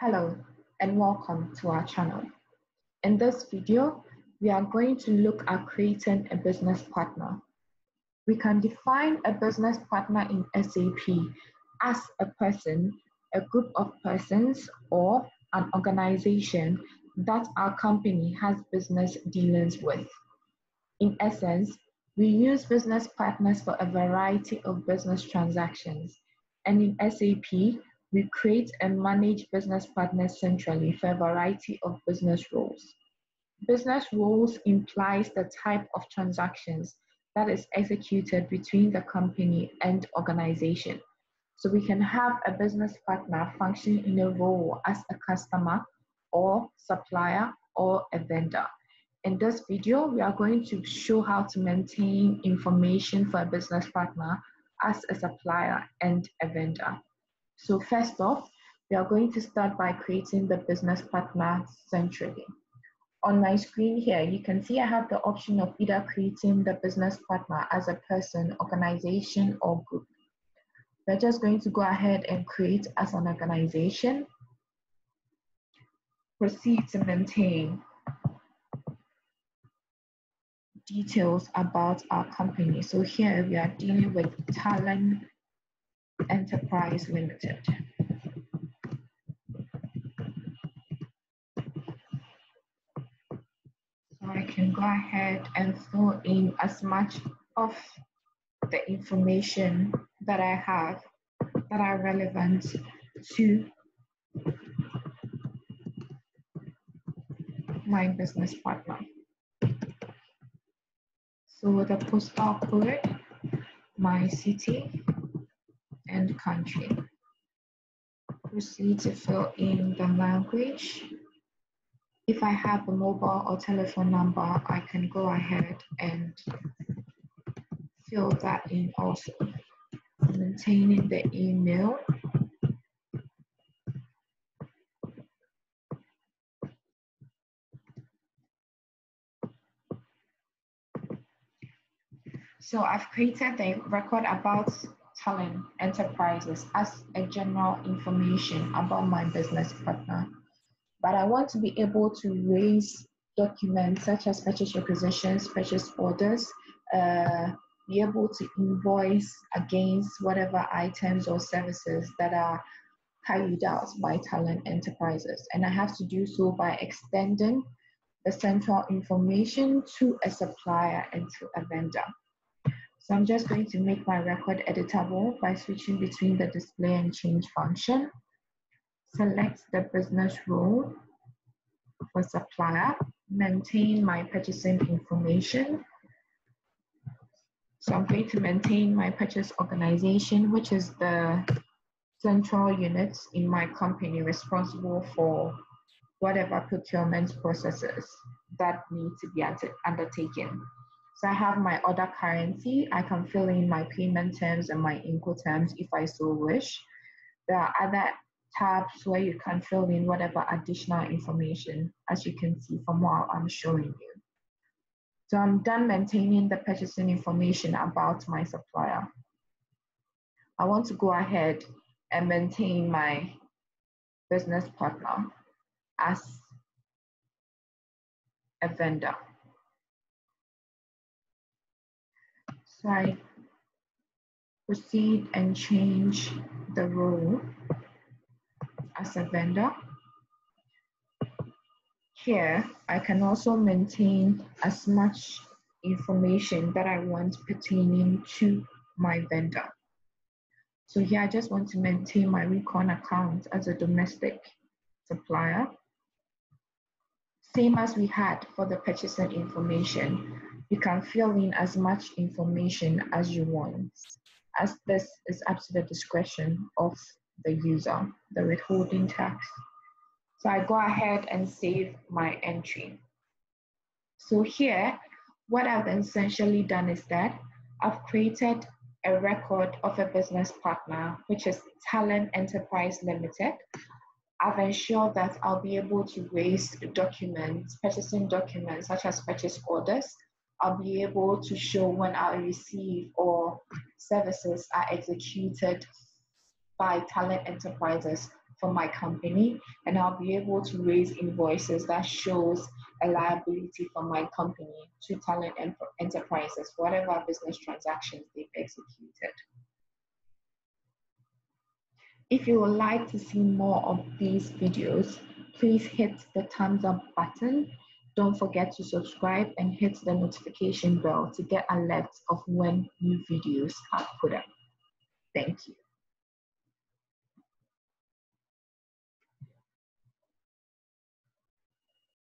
Hello and welcome to our channel. In this video, we are going to look at creating a business partner. We can define a business partner in SAP as a person, a group of persons, or an organization that our company has business dealings with. In essence, we use business partners for a variety of business transactions. And in SAP, we create and manage business partners centrally for a variety of business roles. Business roles implies the type of transactions that is executed between the company and organization. So we can have a business partner function in a role as a customer or supplier or a vendor. In this video, we are going to show how to maintain information for a business partner as a supplier and a vendor. So first off, we are going to start by creating the business partner centrally. On my screen here, you can see I have the option of either creating the business partner as a person, organization, or group. We're just going to go ahead and create as an organization. Proceed to maintain details about our company. So here we are dealing with Talent Enterprise Limited. So I can go ahead and fill in as much of the information that I have that are relevant to my business partner. So the postal code, my city, and country. Proceed to fill in the language. If I have a mobile or telephone number, I can go ahead and fill that in also. Maintaining the email. So I've created a record about Talent Enterprises as a general information about my business partner. But I want to be able to raise documents such as purchase requisitions, purchase orders, uh, be able to invoice against whatever items or services that are carried out by Talent Enterprises. And I have to do so by extending the central information to a supplier and to a vendor. So I'm just going to make my record editable by switching between the display and change function. Select the business role for supplier, maintain my purchasing information. So I'm going to maintain my purchase organization, which is the central unit in my company responsible for whatever procurement processes that need to be undertaken. So I have my other currency. I can fill in my payment terms and my Incoterms if I so wish. There are other tabs where you can fill in whatever additional information as you can see from what I'm showing you. So I'm done maintaining the purchasing information about my supplier. I want to go ahead and maintain my business partner as a vendor. I proceed and change the role as a vendor. Here, I can also maintain as much information that I want pertaining to my vendor. So here I just want to maintain my Recon account as a domestic supplier. Same as we had for the purchasing information. You can fill in as much information as you want, as this is up to the discretion of the user, the withholding tax. So I go ahead and save my entry. So here, what I've essentially done is that I've created a record of a business partner, which is Talent Enterprise Limited. I've ensured that I'll be able to raise documents, purchasing documents such as purchase orders, I'll be able to show when I receive or services are executed by talent enterprises for my company and I'll be able to raise invoices that shows a liability for my company to talent enterprises, whatever business transactions they've executed. If you would like to see more of these videos, please hit the thumbs up button. Don't forget to subscribe and hit the notification bell to get alerts of when new videos are put up. Thank you.